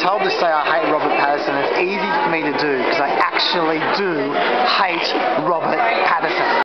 told to say I hate Robert Patterson. It's easy for me to do because I actually do hate Robert